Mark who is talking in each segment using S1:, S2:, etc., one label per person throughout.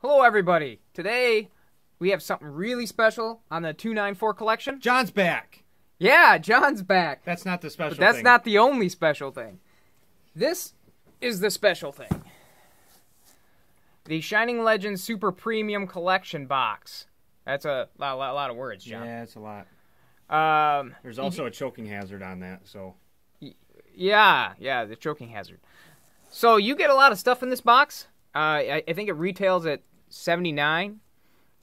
S1: Hello, everybody. Today we have something really special on the 294 collection.
S2: John's back.
S1: Yeah, John's back.
S2: That's not the special
S1: But that's
S2: thing.
S1: not the only special thing. This is the special thing. The Shining Legends Super Premium Collection box. That's a lot, lot, lot of words, John.
S2: Yeah, it's a lot.
S1: Um,
S2: There's also a choking hazard on that, so
S1: yeah, yeah, the choking hazard. So you get a lot of stuff in this box. Uh, I, I think it retails at 79.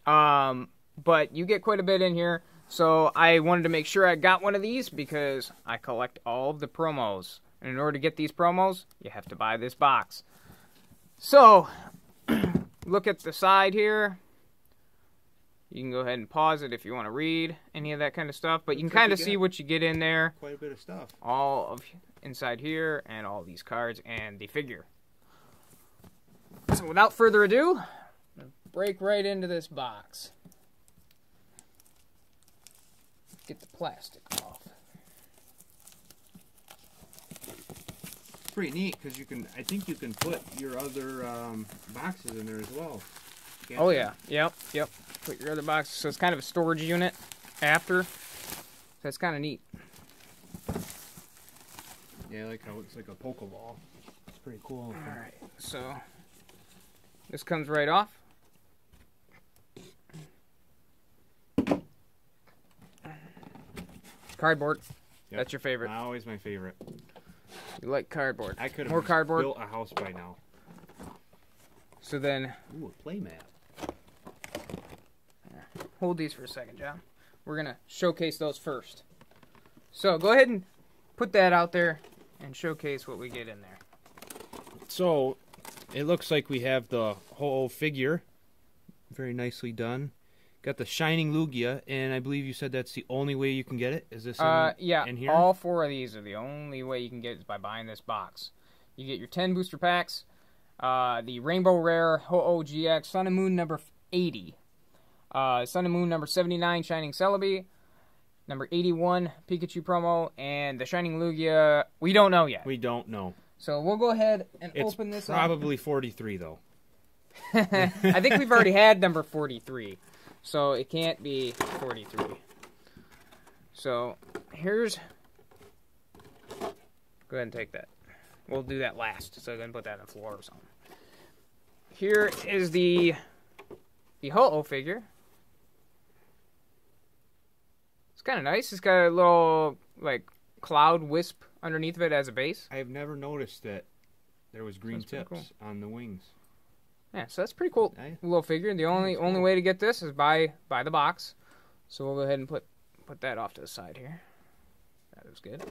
S1: Um, but you get quite a bit in here. So I wanted to make sure I got one of these because I collect all of the promos. And in order to get these promos, you have to buy this box. So, look at the side here. You can go ahead and pause it if you want to read any of that kind of stuff. But you can kind of see what you get in there
S2: quite a bit of stuff.
S1: all of inside here and all these cards and the figure. So without further ado, break right into this box. Get the plastic off.
S2: Pretty neat because you can. I think you can put your other um, boxes in there as well. Can't
S1: Oh
S2: you?
S1: yeah, yep, yep. Put your other box. So it's kind of a storage unit after. So that's kind of neat.
S2: Yeah, I like how it's like a pokeball. It's pretty cool.
S1: All right, so this comes right off. Cardboard.
S2: Yep.
S1: That's your favorite.
S2: Always my favorite.
S1: You like cardboard.
S2: I could have
S1: More cardboard.
S2: built a house by now.
S1: So then,
S2: Ooh, a playmat.
S1: hold these for a second, John. We're gonna showcase those first. So go ahead and put that out there and showcase what we get in there.
S2: So, it looks like we have the whole figure. Very nicely done. Got the Shining Lugia, and I believe you said that's the only way you can get it. Is this in,
S1: Uh, yeah,
S2: in here?
S1: all four of these are the only way you can get it is by buying this box. You get your 10 booster packs, uh, the Rainbow Rare Ho-Oh GX Sun and Moon number 80, uh, Sun and Moon number 79 Shining Celebi, number 81 Pikachu promo, and the Shining Lugia, we don't know yet.
S2: We don't know.
S1: So we'll go ahead and
S2: It's
S1: open this up.
S2: probably 43 though.
S1: I think we've already had number 43. So it can't be 43. So here's. Go ahead and take that. We'll do that last. So then put that on the floor or something. Here is the the Ho-Oh figure. It's kind of nice. It's got a little like cloud wisp underneath of it as a base.
S2: I've never noticed that there was green
S1: pretty
S2: tips on the wings.
S1: Yeah, so that's pretty cool
S2: Nice.
S1: little figure. The only only way to get this is by buy the box. So we'll go ahead and put put that off to the side here. That is good.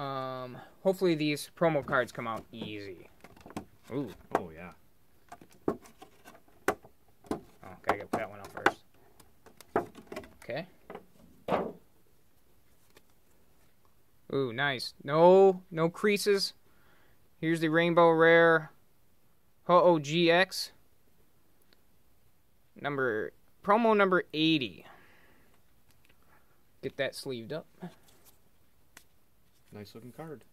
S1: Um, hopefully these promo cards come out easy. Ooh,
S2: Oh yeah.
S1: oh, gotta get that one out first. Okay. Ooh, nice. No, no creases. Here's the Rainbow Rare Ho-Oh GX. Number promo number 80. Get that sleeved up.
S2: Nice looking card.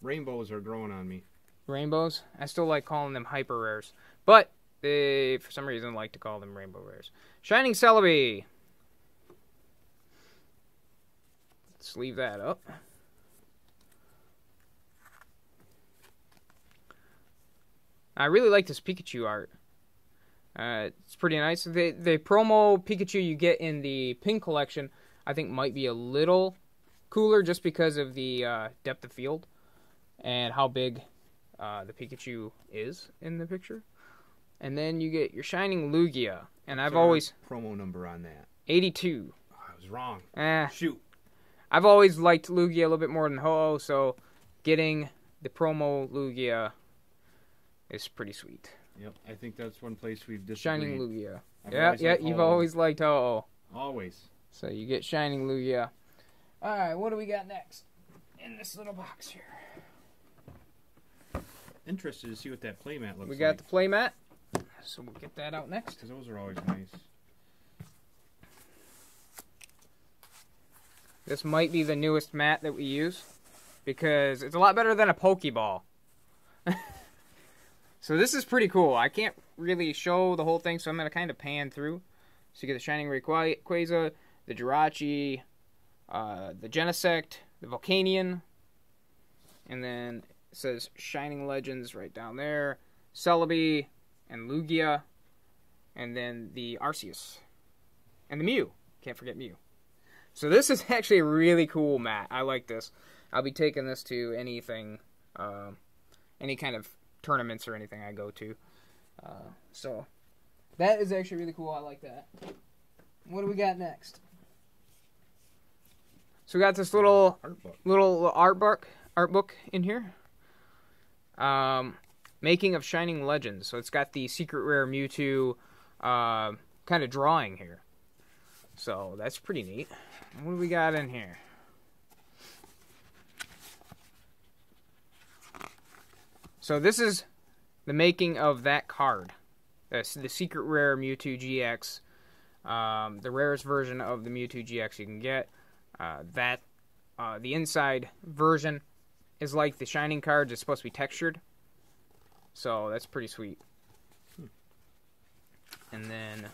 S2: Rainbows are growing on me.
S1: Rainbows. I still like calling them hyper rares, but they for some reason like to call them rainbow rares. Shining Celebi. Let's leave that up. I really like this Pikachu art. Uh, it's pretty nice. The the promo Pikachu you get in the pin collection, I think, might be a little cooler just because of the uh, depth of field and how big uh, the Pikachu is in the picture. And then you get your Shining Lugia, and I've always
S2: promo number on that.
S1: 82.
S2: Oh, I was wrong.
S1: Eh,
S2: Shoot.
S1: I've always liked Lugia a little bit more than Ho-Oh, so getting the promo Lugia is pretty sweet.
S2: Yep. I think that's one place we've disagreed.
S1: Shining Lugia.
S2: I've
S1: Yeah, yeah, you've
S2: Ho-Oh.
S1: always liked Ho-Oh.
S2: Always.
S1: So you get Shining Lugia. Alright, what do we got next in this little box here?
S2: Interested to see what that playmat looks like.
S1: We got
S2: like.
S1: the playmat, so we'll get that out next.
S2: Because those are always nice.
S1: This might be the newest mat that we use because it's a lot better than a Pokeball. so this is pretty cool. I can't really show the whole thing, so I'm gonna kind of pan through. So you get the Shining Rayquaza, the Jirachi, uh, the Genesect, the Volcanion, and then it says Shining Legends right down there, Celebi, and Lugia, and then the Arceus, and the Mew. Can't forget Mew. So this is actually a really cool mat. I like this. I'll be taking this to anything, uh, any kind of tournaments or anything I go to. Uh, so that is actually really cool. I like that. What do we got next? So we got this little
S2: Art book.
S1: little art book art book in here. Um, making of Shining Legends. So it's got the secret rare Mewtwo uh, kind of drawing here. So that's pretty neat. What do we got in here? So this is the making of that card. That's the secret rare Mewtwo GX. Um, the rarest version of the Mewtwo GX you can get. Uh, that uh, the inside version is like the Shining cards. It's supposed to be textured, so that's pretty sweet. And then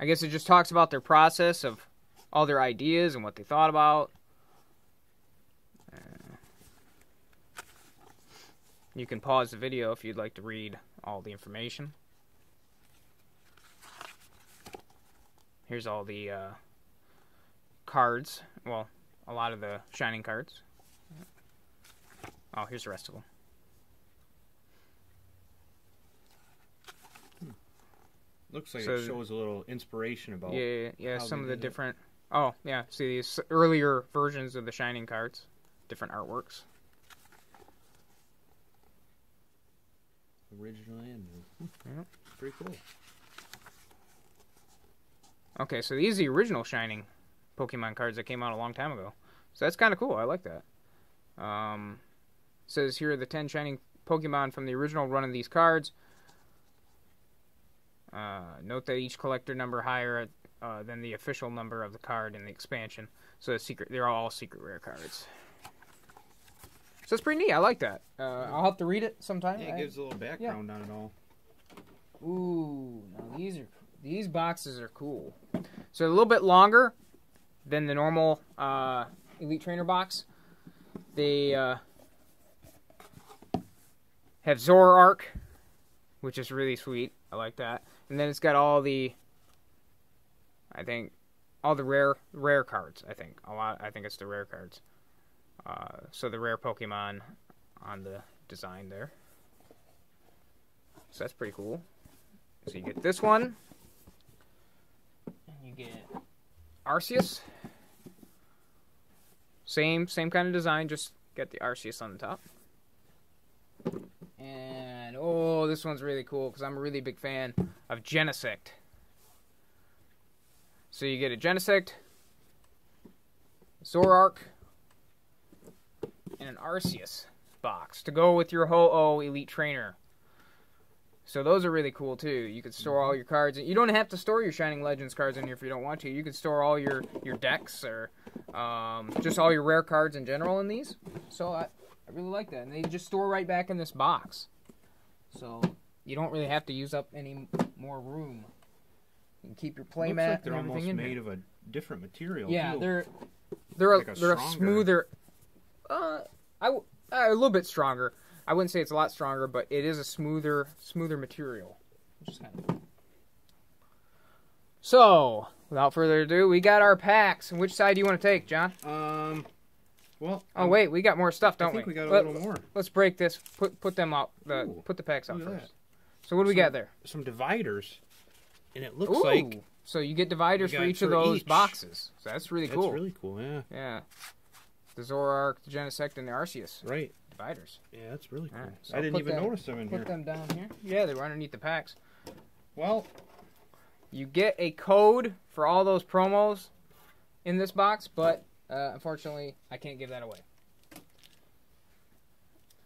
S1: I guess it just talks about their process of all their ideas and what they thought about. You can pause the video if you'd like to read all the information. Here's all the uh, cards. Well, a lot of the shining cards. Oh, here's the rest of them.
S2: Looks like
S1: So-
S2: it shows a little inspiration about.
S1: yeah, yeah, yeah. Some of the
S2: it.
S1: different. Oh, yeah. See these earlier versions of the shining cards, different artworks.
S2: Original and new.
S1: Yeah.
S2: Pretty cool.
S1: Okay, so these are the original shining Pokemon cards that came out a long time ago. So that's kind of cool. I like that. Um, says here are the 10 shining Pokemon from the original run of these cards. Uh, note that each collector number higher uh, than the official number of the card in the expansion. So the secret, they're all secret rare cards. So it's pretty neat. I like that. Uh, I'll have to read it sometime.
S2: Yeah,
S1: I-
S2: it gives a little background on it all.
S1: Ooh, now these are these boxes are cool. So a little bit longer than the normal uh, Elite Trainer box. They uh, have Zoroark, which is really sweet. I like that. And then it's got all the, I think, all the rare rare cards. I think a lot. I think it's the rare cards. Uh, so the rare Pokemon on the design there. So that's pretty cool. So you get this one. And you get Arceus. Same same kind of design, just get the Arceus on the top. And oh, this one's really cool because I'm a really big fan of Genesect. So you get a Genesect, Zoroark, and an Arceus box to go with your Ho-Oh Elite Trainer. So those are really cool too. You can store all your cards. You don't have to store your Shining Legends cards in here if you don't want to. You can store all your your decks or um, just all your rare cards in general in these. So I, I really like that, and they just store right back in this box. So you don't really have to use up any more room. You can keep your
S2: Looks
S1: playmat
S2: like they're
S1: and everything
S2: almost made
S1: here.
S2: of a different material.
S1: Yeah,
S2: too.
S1: they're they're a,
S2: Like a
S1: they're a smoother. Uh, I w- uh, a little bit stronger. I wouldn't say it's a lot stronger, but it is a smoother smoother material, which kind of. So, without further ado, we got our packs. And which side do you want to take, John?
S2: Um. Well.
S1: Oh
S2: um,
S1: wait, we got more stuff, don't
S2: think we got a
S1: Let-
S2: little more.
S1: Let's break this. Put put them out. The,
S2: Ooh,
S1: put the packs out first. So what do we got there?
S2: Some dividers, and it looks
S1: Ooh,
S2: like
S1: so you get dividers
S2: We
S1: for each of those
S2: each.
S1: boxes. So that's really
S2: that's
S1: cool.
S2: really cool. Yeah.
S1: Yeah. The Zoroark, the Genesect, and the Arceus
S2: Right.
S1: dividers.
S2: Yeah, that's really cool.
S1: Alright, so
S2: I didn't even
S1: that-
S2: notice them in
S1: Put
S2: here.
S1: them down here. Yeah, they were underneath the packs.
S2: Well,
S1: You get a code for all those promos in this box, but uh, unfortunately, I can't give that away.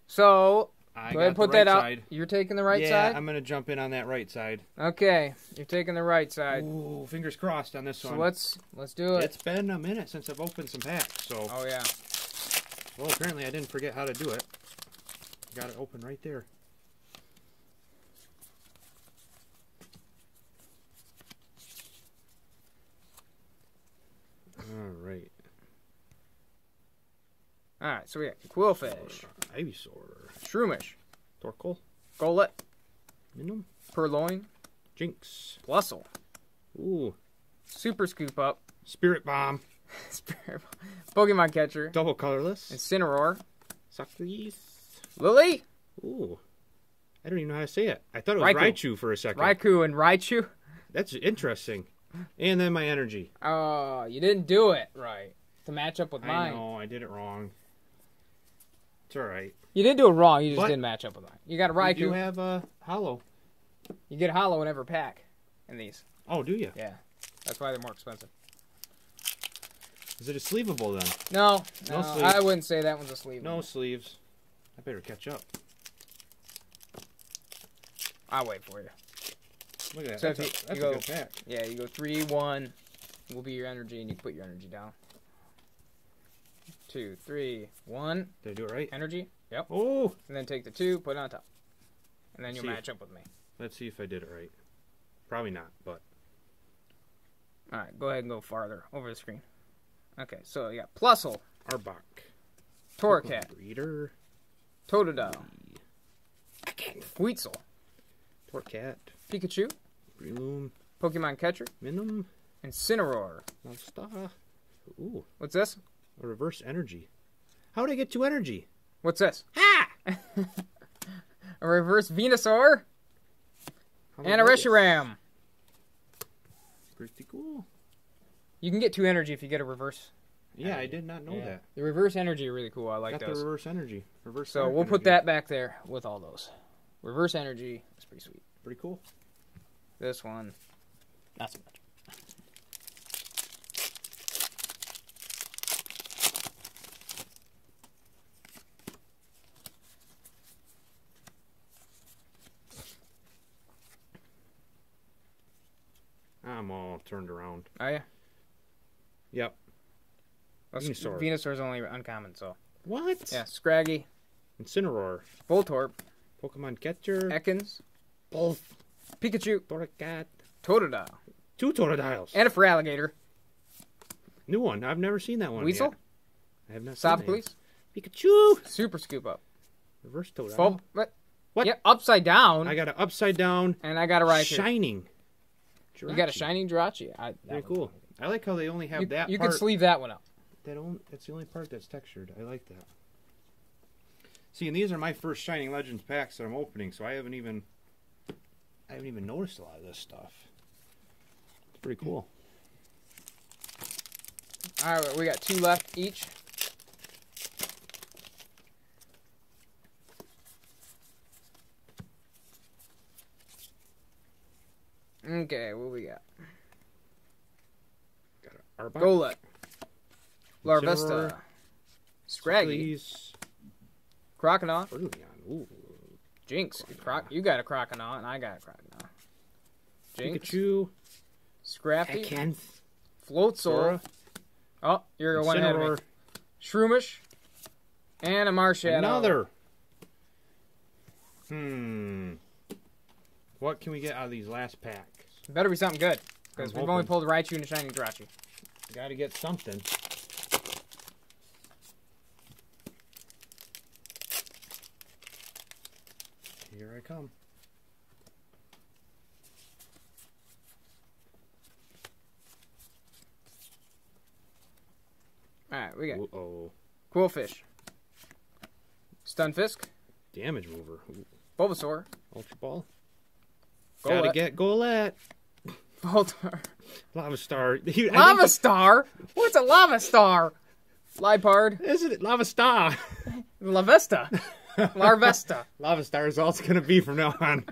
S1: So
S2: I
S1: go ahead and put
S2: right
S1: that out.
S2: side.
S1: You're taking the right
S2: yeah,
S1: side.
S2: I'm gonna jump in on that right side.
S1: Okay, you're taking the right side.
S2: Ooh, fingers crossed on this
S1: So
S2: one.
S1: let's let's do it.
S2: It's been a minute since I've opened some packs, so
S1: Oh yeah.
S2: well apparently I didn't forget how to do it. Got it open right there.
S1: All right, so we got Qwilfish,
S2: Ivysaur.
S1: Shroomish,
S2: Torkoal.
S1: Golett,
S2: Minnow.
S1: Purrloin,
S2: Jynx.
S1: Plusle,
S2: Ooh.
S1: Super Scoop Up,
S2: Spiritomb.
S1: Pokemon Catcher,
S2: Double colorless.
S1: Incineroar,
S2: Suckley's.
S1: Lillie,
S2: Ooh. I don't even know how to say it. I thought it was
S1: Raikou.
S2: Raichu for a second.
S1: Raikou, and Raichu.
S2: That's interesting. And then my energy.
S1: Oh, you didn't do it right to match up with mine.
S2: I know, I did it wrong. It's alright.
S1: You didn't do it wrong. You just
S2: But-
S1: didn't match up with mine. You got a
S2: You
S1: Raikou.
S2: do have a holo.
S1: You get holo in every pack in these.
S2: Oh, do you?
S1: Yeah, that's why they're more expensive.
S2: Is it a sleevable then?
S1: No,
S2: No
S1: no. I wouldn't say that one's a sleeve.
S2: No sleeves. I better catch up.
S1: I'll wait for you.
S2: Look at that.
S1: So
S2: that's a, that's
S1: you go-
S2: good pack.
S1: Yeah, you go three, one, will be your energy, and you put your energy down. Two, three, one,
S2: Did I do it right?
S1: energy. Yep.
S2: Oh!
S1: And then take the two, put it on top, and then you match up with me.
S2: Let's see if I did it right. Probably not, but
S1: All right, go ahead and go farther over the screen. Okay, so you got Plusle,
S2: Arbok.
S1: Torracat,
S2: Breeder.
S1: Totodile, Weetzel,
S2: Torracat.
S1: Pikachu,
S2: Breloom.
S1: Pokemon Catcher,
S2: Minimum.
S1: Incineroar.
S2: Monsta. Ooh.
S1: What's this?
S2: A reverse energy. How did I get two energy?
S1: What's this?
S2: Ha!
S1: A reverse Venusaur
S2: How
S1: and a
S2: about this?
S1: Reshiram.
S2: Pretty cool.
S1: You can get two energy if you get a reverse.
S2: Yeah, I did not know
S1: Yeah.
S2: that.
S1: The reverse energy are really cool. I like
S2: Got the reverse energy. Reverse.
S1: So we'll put that back there with all those. Reverse energy is pretty sweet.
S2: Pretty cool.
S1: This one, not so much.
S2: I'm all turned around.
S1: Oh yeah.
S2: Yep.
S1: Well,
S2: Venusaur.
S1: Venusaur's only uncommon, so
S2: What?
S1: yeah. Scraggy,
S2: Incineroar.
S1: Voltorb,
S2: Pokemon Catcher.
S1: Ekans,
S2: Both.
S1: Pikachu,
S2: Torracat.
S1: Totodile,
S2: Two Totodiles.
S1: and a Feraligatr,
S2: New one. I've never seen that one.
S1: Weasel,
S2: Yet. I have not yet.
S1: Sophocles,
S2: Pikachu.
S1: Super Scoop Up,
S2: Reverse Totodile.
S1: Full, what?
S2: What?
S1: Yeah, upside down,
S2: I got an upside down
S1: and I got a Raikou.
S2: shining.
S1: You got a
S2: Jirachi.
S1: shining Jirachi. I,
S2: Very cool. I like how they only have
S1: You,
S2: that
S1: you
S2: part.
S1: can sleeve that one up.
S2: That only, that's the only part that's textured. I like that. See, and these are my first Shining Legends packs that I'm opening, so I haven't even I haven't even noticed a lot of this stuff. It's pretty cool.
S1: All right, we got two left each. Okay, what we got?
S2: Got a Arbok,
S1: Golett,
S2: Incineroar,
S1: Larvesta, Scraggy,
S2: Please.
S1: Croconaw,
S2: Ooh.
S1: Jynx. Croc, you got a Croconaw, and I got a Croconaw. Jynx,
S2: Pikachu.
S1: Scrappy,
S2: Ekans.
S1: Floatzel.
S2: Sora.
S1: Oh, you're a one ahead of me. Shroomish, and a Marshadow.
S2: Another. Hmm. What can we get out of these last packs?
S1: Better be something good, because we've only pulled Raichu and a Shining Jirachi.
S2: Got to get something. Here I come.
S1: All right, we got
S2: oh,
S1: Qwilfish, Stunfisk,
S2: damage mover. Ooh,
S1: Bulbasaur,
S2: Ultra ball. Gotta get Golett.
S1: Voltor,
S2: Lava star.
S1: Lava Star. What's a Lava Star?
S2: Liepard, Isn't it Lava Star?
S1: Lavesta, Larvesta,
S2: Lava Star is all it's gonna be from now on.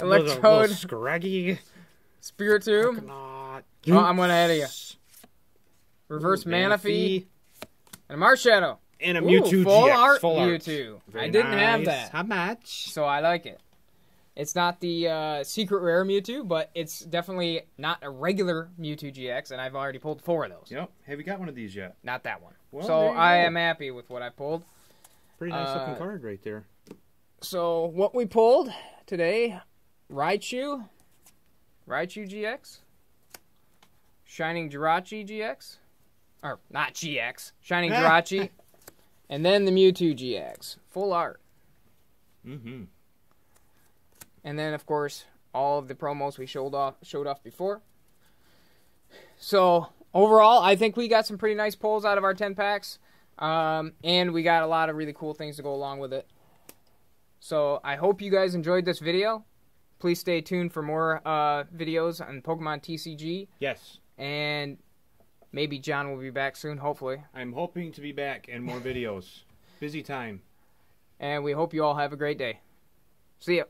S1: Electrode,
S2: Little, little scraggy.
S1: Spiritomb. Oh, I'm one ahead of you. Reverse
S2: Ooh,
S1: Manaphy, and a Marshadow.
S2: And a
S1: Ooh,
S2: Mewtwo
S1: full
S2: GX.
S1: art
S2: full art.
S1: Mewtwo.
S2: Very
S1: I didn't have that.
S2: How much?
S1: So I like it. It's not the uh, secret rare Mewtwo, but it's definitely not a regular Mewtwo GX, and I've already pulled four of those.
S2: Yep. Have you got one of these yet?
S1: Not that one.
S2: Well,
S1: so I
S2: go.
S1: am happy with what I pulled.
S2: Pretty nice looking
S1: Uh,
S2: card right there.
S1: So what we pulled today, Raichu, Raichu GX, Shining Jirachi GX, or not GX, Shining Jirachi, And then the Mewtwo GX, full art.
S2: Mm-hmm.
S1: And then, of course, all of the promos we showed off showed off before. So overall, I think we got some pretty nice pulls out of our ten packs, um, and we got a lot of really cool things to go along with it. So I hope you guys enjoyed this video. Please stay tuned for more uh, videos on Pokemon TCG,
S2: Yes.
S1: and maybe John will be back soon, hopefully.
S2: I'm hoping to be back and more videos. Busy time.
S1: And we hope you all have a great day. See ya.